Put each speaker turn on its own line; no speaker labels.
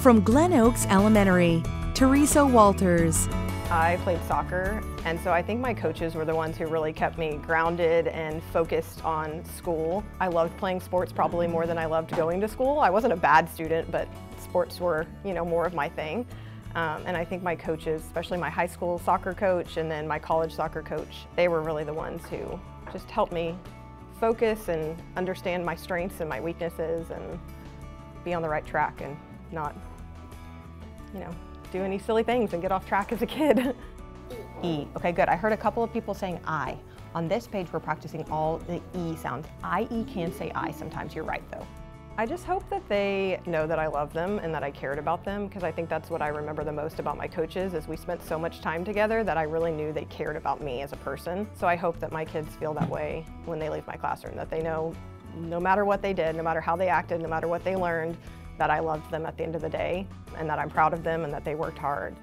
From Glen Oaks Elementary, Theresa Walters.
I played soccer, and so I think my coaches were the ones who really kept me grounded and focused on school. I loved playing sports probably more than I loved going to school. I wasn't a bad student, but sports were, you know, more of my thing. Um, and I think my coaches, especially my high school soccer coach and then my college soccer coach, they were really the ones who just helped me focus and understand my strengths and my weaknesses and be on the right track and not, you know, do any silly things and get off track as a kid.
E. Okay, good. I heard a couple of people saying I. On this page, we're practicing all the E sounds. I-E can say I sometimes. You're right, though.
I just hope that they know that I love them and that I cared about them because I think that's what I remember the most about my coaches is we spent so much time together that I really knew they cared about me as a person. So I hope that my kids feel that way when they leave my classroom, that they know no matter what they did, no matter how they acted, no matter what they learned, that I loved them at the end of the day and that I'm proud of them and that they worked hard.